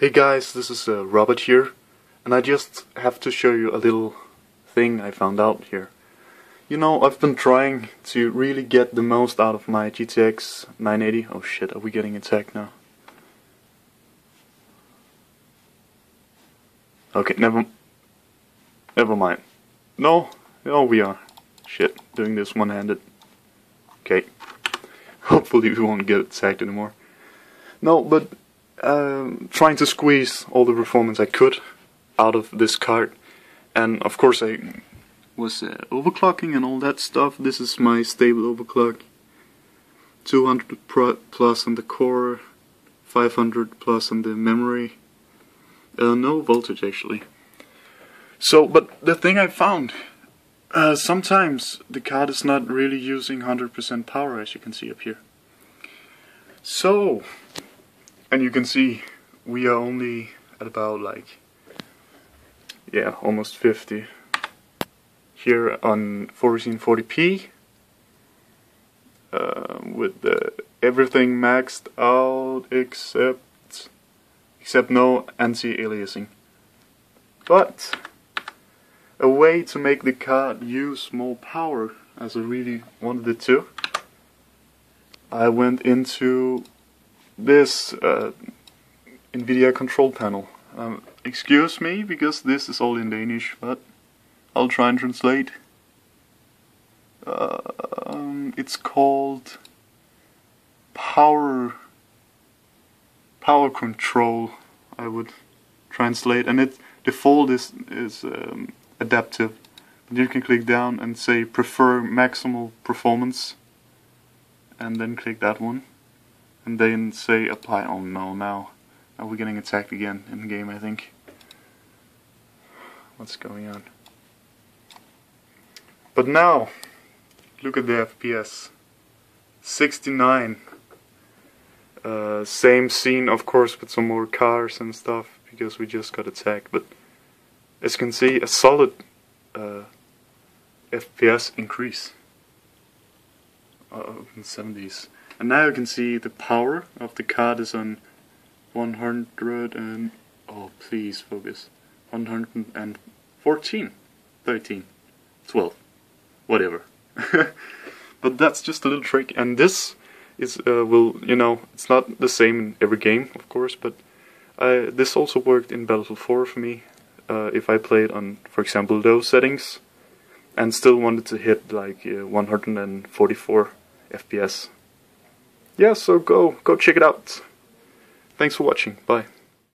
Hey guys, this is uh, Robert here, and I just have to show you a little thing I found out here. You know, I've been trying to really get the most out of my GTX 980. Oh shit, are we getting attacked now? Okay, never, never mind. No, Oh, we are. Shit, doing this one-handed. Okay, hopefully we won't get attacked anymore. No, but um, trying to squeeze all the performance I could out of this card. And of course I was uh, overclocking and all that stuff. This is my stable overclock. 200 plus on the core, 500 plus on the memory. Uh, no voltage actually. So, but the thing I found, uh, sometimes the card is not really using 100% power as you can see up here. So, and you can see we are only at about like yeah almost 50 here on 1440p uh, with the, everything maxed out except except no anti-aliasing but a way to make the card use more power as I really wanted it to I went into this uh, NVIDIA control panel. Um, excuse me, because this is all in Danish, but I'll try and translate. Uh, um, it's called power power control. I would translate, and it default is is um, adaptive. You can click down and say prefer maximal performance, and then click that one and then say apply. Oh no, now are we getting attacked again in the game? I think. What's going on? But now, look at the FPS. 69. Uh, same scene, of course, with some more cars and stuff because we just got attacked. But as you can see, a solid uh, FPS increase. Uh, in 70s. And now you can see the power of the card is on 100 and... Oh, please focus. 114, 13, 12, whatever. but that's just a little trick. And this is, uh, will, you know, it's not the same in every game, of course, but uh, this also worked in Battlefield 4 for me. Uh, if I played on, for example, those settings and still wanted to hit like uh, 144 FPS yeah, so go go check it out. Thanks for watching. Bye.